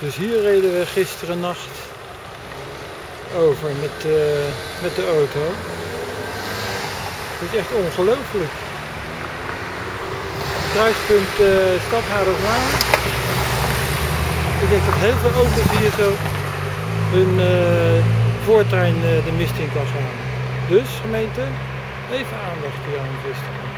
Dus hier reden we gisteren nacht over met, uh, met de auto. Het is echt ongelooflijk. Kruispunt eh, uh, Stadhouderslaan. Ik denk dat heel veel auto's hier zo hun eh, uh, voortrein uh, de mist in kan gaan. Dus gemeente, even aandacht hier aan de